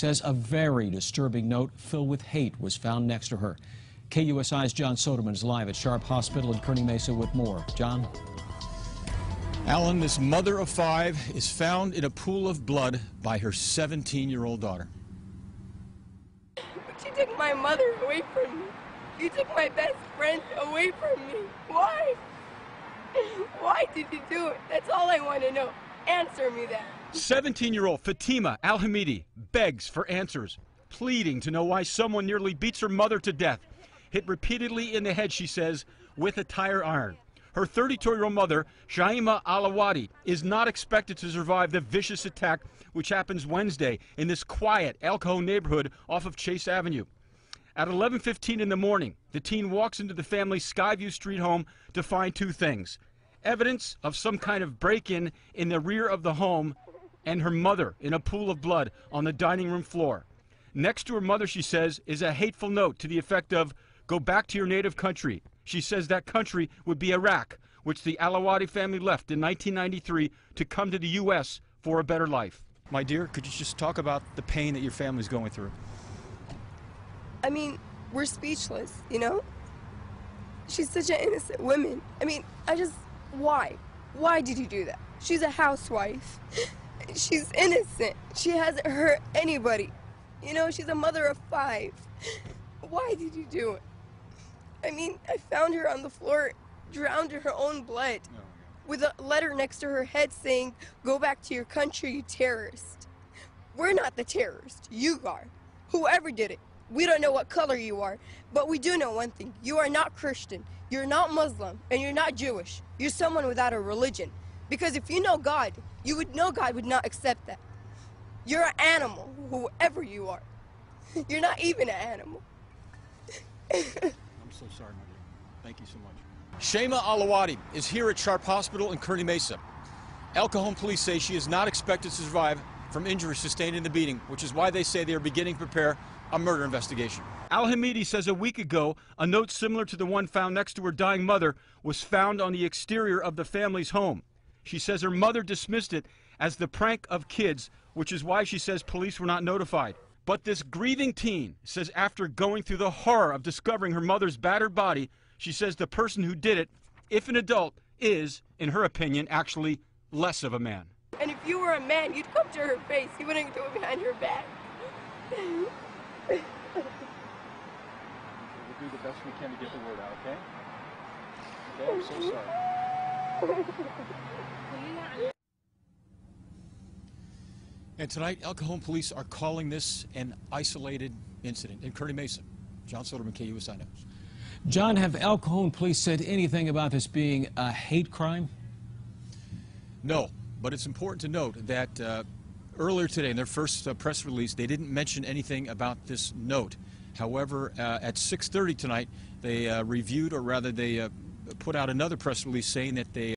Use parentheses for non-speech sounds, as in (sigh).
says a very disturbing note filled with hate was found next to her. KUSI's John Soderman is live at Sharp Hospital in Kearny Mesa with more. John? Alan, this mother of five, is found in a pool of blood by her 17-year-old daughter. But you took my mother away from me. You took my best friend away from me. Why? Why did you do it? That's all I want to know. Answer me that. 17-year-old Fatima Al-Hamidi begs for answers, pleading to know why someone nearly beats her mother to death. Hit repeatedly in the head, she says, with a tire iron. Her 32-year-old mother, Shaima Alawadi, is not expected to survive the vicious attack which happens Wednesday in this quiet El Cajon neighborhood off of Chase Avenue. At 11:15 in the morning, the teen walks into the family's Skyview Street home to find two things: evidence of some kind of break-in in the rear of the home and her mother in a pool of blood on the dining room floor. Next to her mother, she says, is a hateful note to the effect of, go back to your native country. She says that country would be Iraq, which the Alawadi family left in 1993 to come to the U.S. for a better life. My dear, could you just talk about the pain that your family's going through? I mean, we're speechless, you know? She's such an innocent woman. I mean, I just, why? Why did you do that? She's a housewife. (laughs) She's innocent. She hasn't hurt anybody. You know, she's a mother of five. (laughs) Why did you do it? I mean, I found her on the floor, drowned in her own blood, oh, with a letter next to her head saying, Go back to your country, you terrorist. We're not the terrorist. You are. Whoever did it. We don't know what color you are, but we do know one thing. You are not Christian, you're not Muslim, and you're not Jewish. You're someone without a religion. Because if you know God, you would know God would not accept that. You're an animal, whoever you are. (laughs) You're not even an animal. I'm so sorry, my dear. Thank you so much. Shaima Alawadi is here at Sharp Hospital in Kearny Mesa. El Cajon police say she is not expected to survive from injuries sustained in the beating, which is why they say they are beginning to prepare a murder investigation. Al Hamidi says a week ago, a note similar to the one found next to her dying mother was found on the exterior of the family's home. She says her mother dismissed it as the prank of kids, which is why she says police were not notified. But this grieving teen says after going through the horror of discovering her mother's battered body, she says the person who did it, if an adult, is, in her opinion, actually less of a man. And if you were a man, you'd come to her face. You wouldn't do it behind her back. (laughs) We'll do the best we can to get the word out, okay? Okay, I'm so sorry. And tonight, El Cajon police are calling this an isolated incident in Kearny Mesa. John Soderman, KUSI News. John, have El Cajon police said anything about this being a hate crime? No, but it's important to note that uh, earlier today, in their first uh, press release, they didn't mention anything about this note. However, uh, at 6:30 tonight, they uh, reviewed, or rather, they uh, put out another press release saying that they